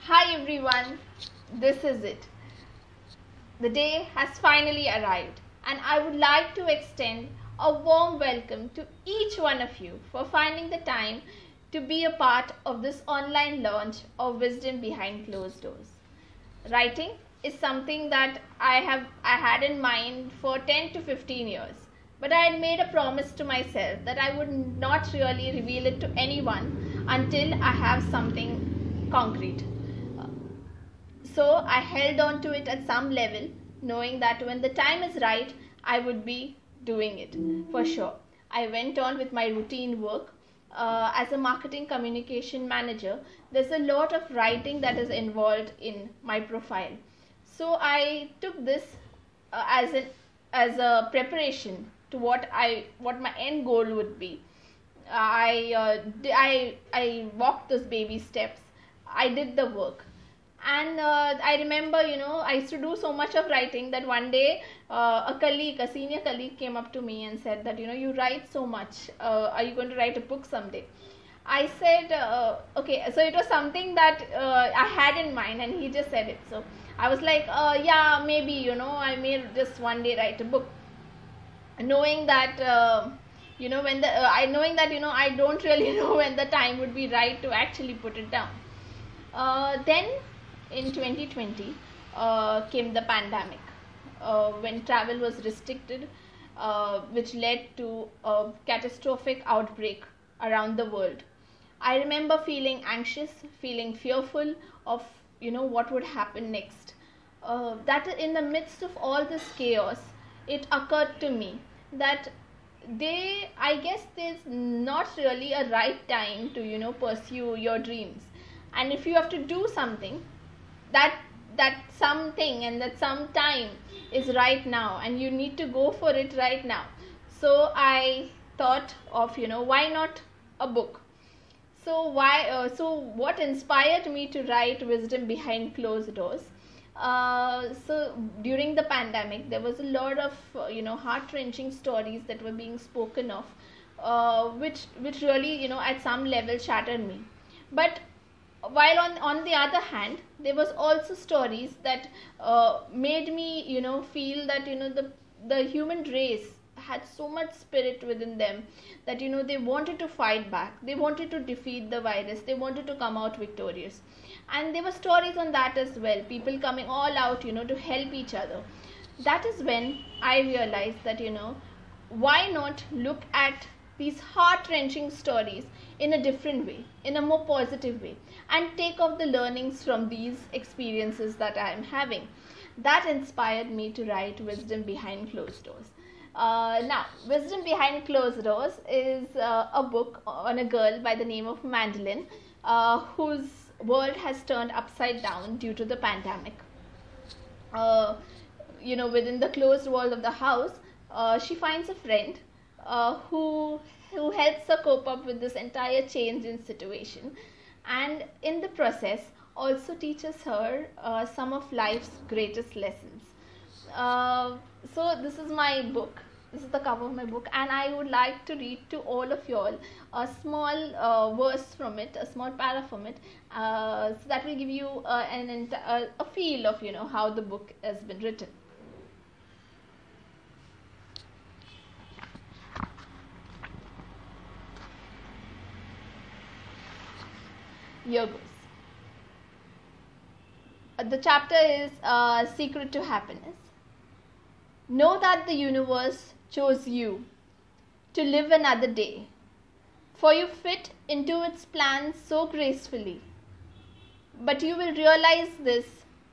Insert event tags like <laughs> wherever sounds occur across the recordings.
Hi everyone, this is it. The day has finally arrived, and I would like to extend a warm welcome to each one of you for finding the time to be a part of this online launch of Wisdom Behind Closed Doors. Writing is something that I have I had in mind for 10 to 15 years, but I had made a promise to myself that I would not really reveal it to anyone until I have something concrete. So I held on to it at some level, knowing that when the time is right, I would be doing it for sure. I went on with my routine work. Uh, as a marketing communication manager, there's a lot of writing that is involved in my profile. So I took this uh, as an as a preparation to what I what my end goal would be. I uh, I I walked those baby steps. I did the work and uh, i remember you know i used to do so much of writing that one day uh, a colleague a senior colleague came up to me and said that you know you write so much. Uh, are you going to write a book someday? I said uh, okay so it was something that uh, i had in mind and he just said it. So i was like uh, yeah maybe you know i may just one day write a book. Knowing that you know when the i knowing that you know i don't <laughs> really know when the time would be right to actually put it down. Then in 2020 uh, came the pandemic uh, when travel was restricted, uh, which led to a catastrophic outbreak around the world. I remember feeling anxious, feeling fearful of you know what would happen next. Uh, that in the midst of all this chaos, it occurred to me that they i guess there's not really a right time to you know pursue your dreams and if you have to do something that that something and that some time is right now and you need to go for it right now. So i thought of you know why not a book? So why uh, so what inspired me to write wisdom behind closed doors? Uh, so during the pandemic there was a lot of uh, you know heart wrenching stories that were being spoken of uh, which which really you know at some level shattered me. But while on on the other hand there was also stories that uh, made me you know feel that you know the the human race had so much spirit within them that you know they wanted to fight back. They wanted to defeat the virus. They wanted to come out victorious. And there were stories on that as well people coming all out you know to help each other. That is when i realized that you know why not look at these heart wrenching stories in a different way, in a more positive way, and take off the learnings from these experiences that I am having. That inspired me to write Wisdom Behind Closed Doors. Uh, now, Wisdom Behind Closed Doors is uh, a book on a girl by the name of Madeline, uh, whose world has turned upside down due to the pandemic. Uh, you know, within the closed wall of the house, uh, she finds a friend uh, who who helps her cope up with this entire change in situation. And in the process also teaches her uh, some of life's greatest lessons. Uh, so this is my book. This is the cover of my book. And i would like to read to all of you all a small uh, verse from it a small para from it uh, so that will give you uh, an a feel of you know how the book has been written Goes. Uh, the chapter is uh, Secret to Happiness. Know that the universe chose you to live another day, for you fit into its plans so gracefully. But you will realize this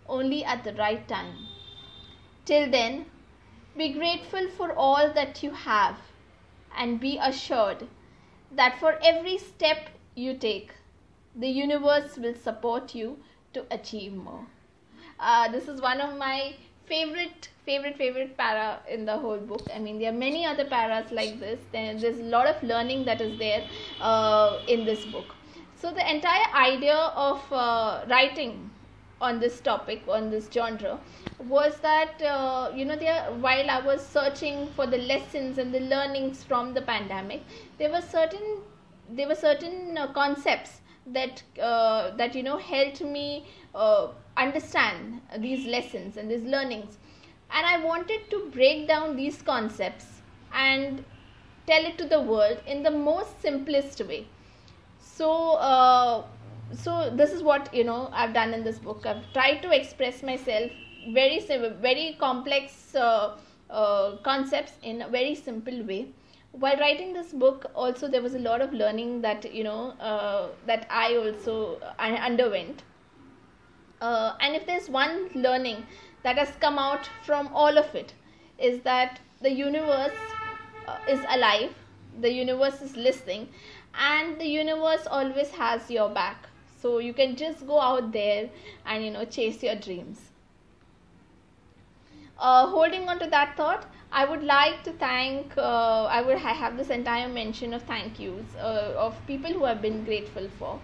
only at the right time. Till then, be grateful for all that you have and be assured that for every step you take, the universe will support you to achieve more. Uh, this is one of my favorite favorite favorite para in the whole book. I mean there are many other paras like this. There's a lot of learning that is there uh, in this book. So the entire idea of uh, writing on this topic on this genre was that uh, you know there while i was searching for the lessons and the learnings from the pandemic there were certain there were certain uh, concepts that uh, that you know helped me uh, understand these lessons and these learnings. And i wanted to break down these concepts and tell it to the world in the most simplest way. So uh, so this is what you know i've done in this book. I've tried to express myself very very complex uh, uh, concepts in a very simple way while writing this book also there was a lot of learning that you know uh, that i also I underwent. Uh, and if there's one learning that has come out from all of it is that the universe uh, is alive the universe is listening and the universe always has your back. So you can just go out there and you know chase your dreams. Uh, holding on to that thought i would like to thank uh, i would have this entire mention of thank yous uh, of people who have been grateful for.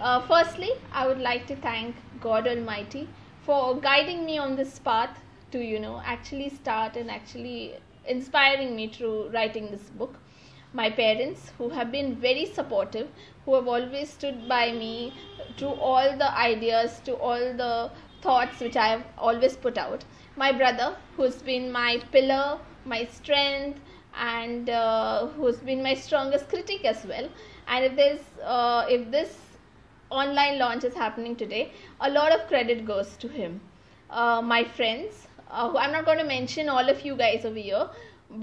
Uh, firstly i would like to thank god almighty for guiding me on this path to you know actually start and actually inspiring me through writing this book. My parents who have been very supportive who have always stood by me to all the ideas to all the thoughts which i have always put out. My brother who's been my pillar my strength and uh, who's been my strongest critic as well and if uh, if this online launch is happening today a lot of credit goes to him uh, my friends uh, i'm not going to mention all of you guys over here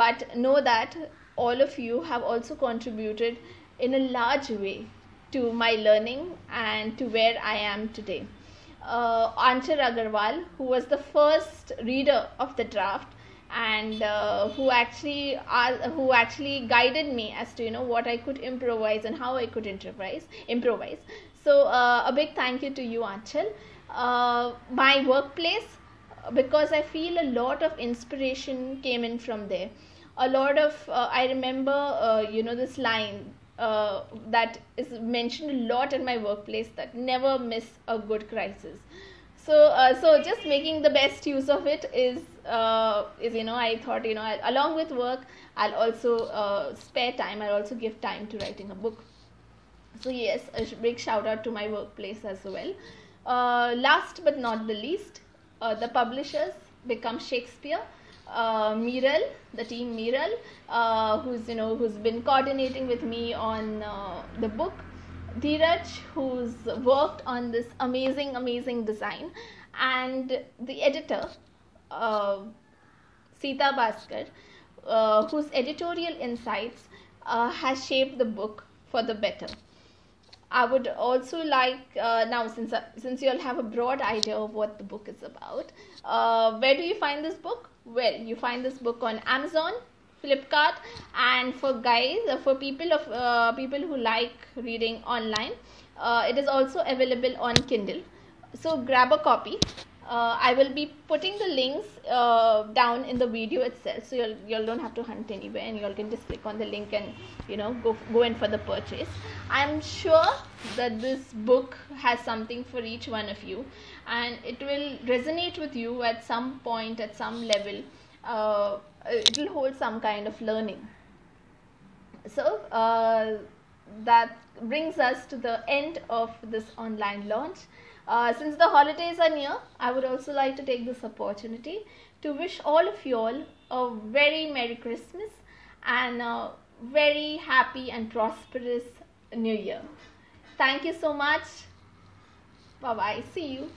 but know that all of you have also contributed in a large way to my learning and to where I am today. Uh, Anchal Agarwal, who was the first reader of the draft and uh, who actually uh, who actually guided me as to you know what I could improvise and how I could improvise improvise. So uh, a big thank you to you, Anchal. Uh, my workplace, because I feel a lot of inspiration came in from there a lot of uh, i remember uh, you know this line that is mentioned a lot in my workplace that never miss a good crisis so uh, so just making the best use of it is uh, is you know i thought you know I, along with work i'll also uh, spare time. I'll also give time to writing a book. So yes a big shout out to my workplace as well. Last but not the least the publishers become shakespeare. Uh, Miral, the team Miral, uh, who's you know who's been coordinating with me on uh, the book. Dheeraj, who's worked on this amazing, amazing design, and the editor, uh, Sita Bhaskar, uh, whose editorial insights uh, has shaped the book for the better. I would also like uh, now since uh, since you all have a broad idea of what the book is about. Uh, where do you find this book? Well, you find this book on Amazon, Flipkart, and for guys, uh, for people of uh, people who like reading online, uh, it is also available on Kindle. So grab a copy. Uh, I will be putting the links uh, down in the video itself, so you'll you don't have to hunt anywhere, and you all can just click on the link and you know go go in for the purchase. I'm sure that this book has something for each one of you, and it will resonate with you at some point at some level uh, it will hold some kind of learning. So uh, that brings us to the end of this online launch. Uh, since the holidays are near i would also like to take this opportunity to wish all of you all a very merry christmas and a very happy and prosperous new year. Thank you so much. Bye bye see you